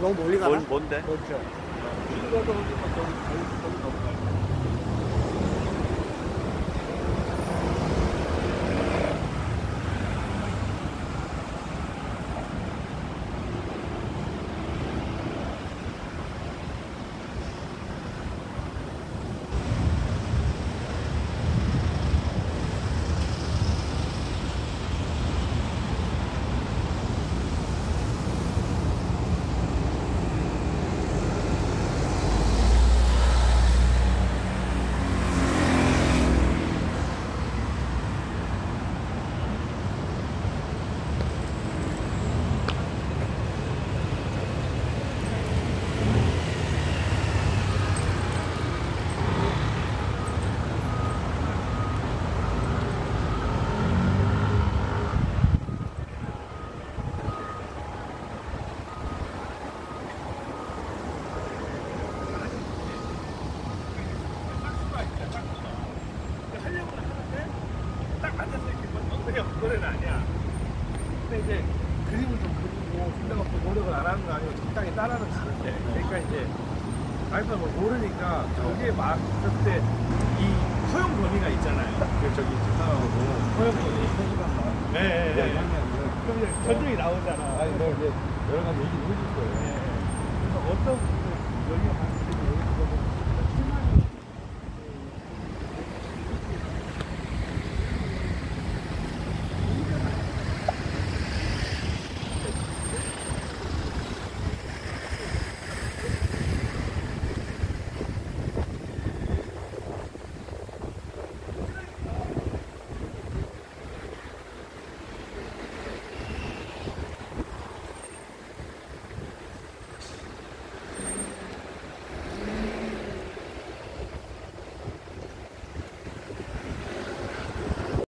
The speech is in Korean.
너무 멀리 가나? 뭔, 뭔데? 그렇죠. 이거도 저기 저기 저기 넘어가요. 하려고 하는데 딱 앉아서 엉덩이가 그거는 아니야. 근데 이제 그림을 좀 그리고 생각하고 노력을 안 하는 거 아니고 적당히 따라는 가는데 그러니까 이제 와이프가 뭐 모르니까 저게 막 그때 이 허용 범위가 있잖아요. 그 저기 지상하고 허용 범위. 네, 네, 네. 그럼 이제 견적이 나오잖아. 아니 뭐 이제 여러 가지 얘기를 해줄 거예요. 네. 그래서 어떤 여기 한